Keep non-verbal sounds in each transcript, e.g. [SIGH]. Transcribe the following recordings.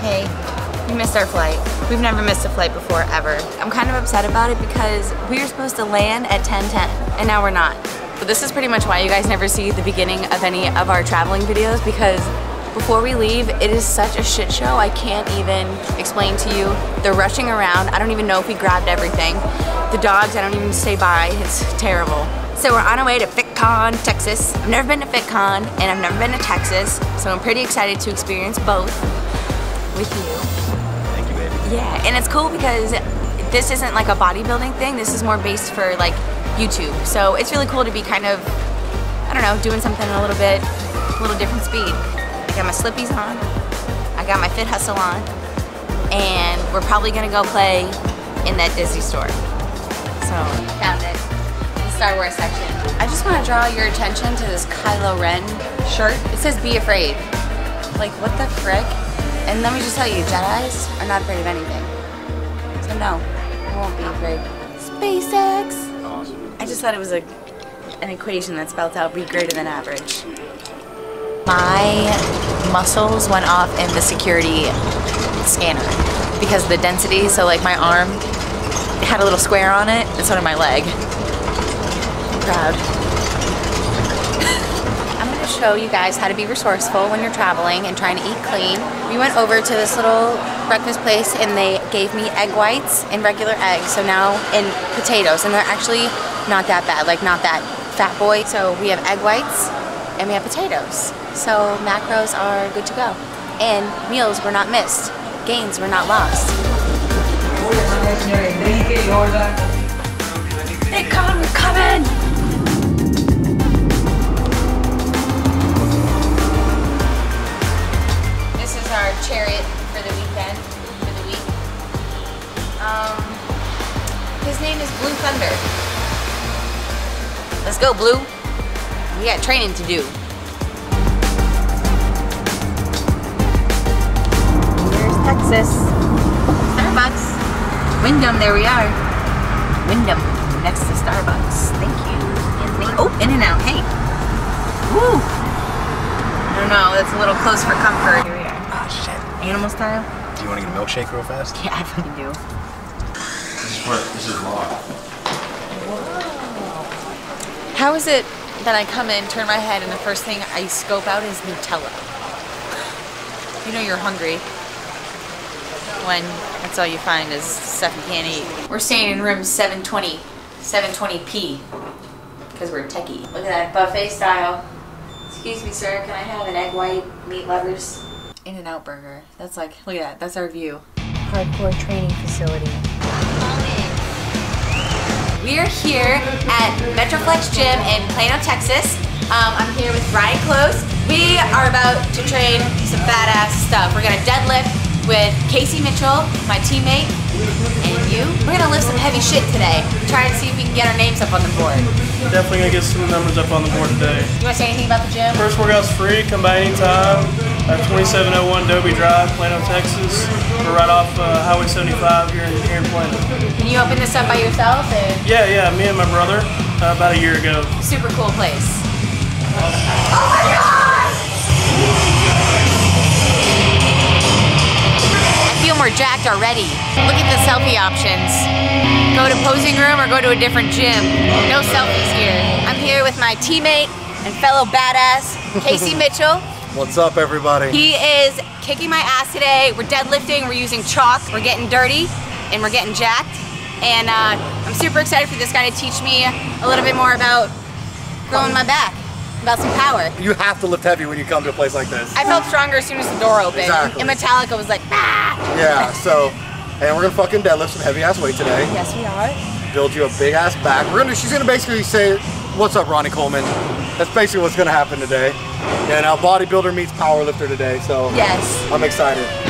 Hey, we missed our flight. We've never missed a flight before, ever. I'm kind of upset about it because we were supposed to land at 10:10, and now we're not. But this is pretty much why you guys never see the beginning of any of our traveling videos because before we leave, it is such a shit show. I can't even explain to you. They're rushing around. I don't even know if we grabbed everything. The dogs, I don't even stay by. It's terrible. So we're on our way to FitCon, Texas. I've never been to FitCon and I've never been to Texas. So I'm pretty excited to experience both with you. Thank you, baby. Yeah, and it's cool because this isn't like a bodybuilding thing. This is more based for like YouTube. So it's really cool to be kind of, I don't know, doing something a little bit, a little different speed. I got my slippies on. I got my Fit Hustle on. And we're probably gonna go play in that Disney store. So, found it. The Star Wars section. I just wanna draw your attention to this Kylo Ren shirt. It says be afraid. Like, what the frick? And let me just tell you, Jedis are not afraid of anything. So no, I won't be afraid. SpaceX! I just thought it was a an equation that spelled out be greater than average. My muscles went off in the security scanner because of the density. So like my arm had a little square on it, and so did my leg. I'm proud. Show you guys how to be resourceful when you're traveling and trying to eat clean. We went over to this little breakfast place and they gave me egg whites and regular eggs. So now in potatoes, and they're actually not that bad, like not that fat boy. So we have egg whites and we have potatoes. So macros are good to go. And meals were not missed. Gains were not lost. Chariot for the weekend, for the week. Um, his name is Blue Thunder. Let's go, Blue. We got training to do. Here's Texas. Starbucks. Wyndham, there we are. Wyndham, next to Starbucks. Thank you. Oh, in and out. Hey. Woo. I don't know, that's a little close for comfort. Here we are. Ah, shit. Animal style? Do you want to get a milkshake real fast? Yeah, I fucking do. This is where, this is locked. How is it that I come in, turn my head, and the first thing I scope out is Nutella? You know you're hungry when that's all you find is stuff you can't eat. We're staying in room 720, 720p, because we're techie. Look at that, buffet style. Excuse me, sir, can I have an egg white, meat lovers? In and Out Burger. That's like, look at that, that's our view. Hardcore training facility. We are here at Metroflex Gym in Plano, Texas. Um, I'm here with Ryan Close. We are about to train some badass stuff. We're gonna deadlift with KC Mitchell, my teammate, and you. We're gonna lift some heavy shit today. Try and see if we can get our names up on the board. Definitely gonna get some numbers up on the board today. You wanna say anything about the gym? First workout's free, come by anytime. Uh, 2701 Dobie Drive, Plano, Texas. We're right off uh, Highway 75 here in, here in Plano. Can you open this up by yourself? And Yeah, yeah, me and my brother uh, about a year ago. super cool place. Oh my gosh! I feel more jacked already. Look at the selfie options. Go to posing room or go to a different gym. No selfies here. I'm here with my teammate and fellow badass, KC [LAUGHS] Mitchell. What's up, everybody? He is kicking my ass today. We're deadlifting, we're using chalk, we're getting dirty, and we're getting jacked. And uh, I'm super excited for this guy to teach me a little bit more about growing my back, about some power. You have to lift heavy when you come to a place like this. I felt stronger as soon as the door opened. Exactly. And Metallica was like, ah! Yeah, so, and we're gonna fucking deadlift some heavy ass weight today. Yes, we are. Build you a big ass back. We're gonna, she's gonna basically say, what's up, Ronnie Coleman? That's basically what's gonna happen today. And our bodybuilder meets powerlifter today, so Yes. I'm excited.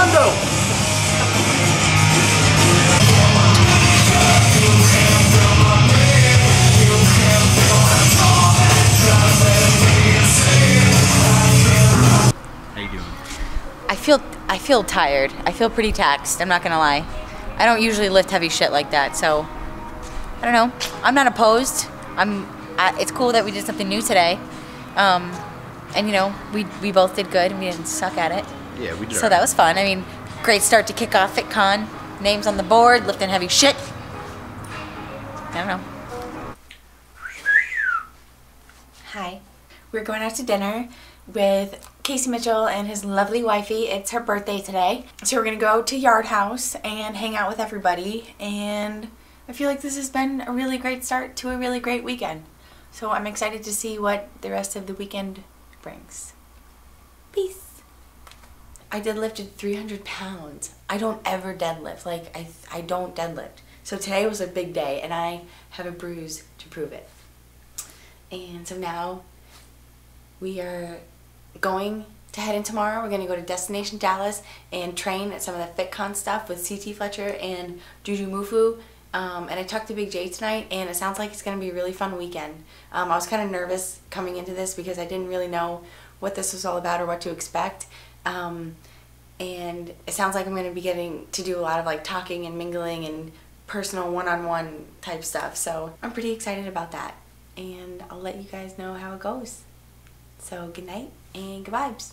300. How you doing? I feel, I feel tired. I feel pretty taxed. I'm not gonna lie. I don't usually lift heavy shit like that, so I don't know. I'm not opposed. I'm. I, it's cool that we did something new today, um, and you know, we we both did good and we didn't suck at it. Yeah, we did. So that was fun. I mean, great start to kick off FitCon. Names on the board, lifting heavy shit. I don't know. Hi. We're going out to dinner with KC Mitchell and his lovely wifey. It's her birthday today. So we're going to go to Yard House and hang out with everybody. And I feel like this has been a really great start to a really great weekend. So I'm excited to see what the rest of the weekend brings. Peace. I deadlifted 300 pounds. I don't ever deadlift. Like, I, I don't deadlift. So today was a big day, and I have a bruise to prove it. And so now we are going to head in tomorrow. We're going to go to Destination Dallas and train at some of the FitCon stuff with CT Fletcher and Juju Mufu. Um, and I talked to Big J tonight, and it sounds like it's going to be a really fun weekend. Um, I was kind of nervous coming into this because I didn't really know what this was all about or what to expect. Um, and it sounds like I'm going to be getting to do a lot of like talking and mingling and personal one-on-one -on -one type stuff. So I'm pretty excited about that. And I'll let you guys know how it goes. So good night and good vibes.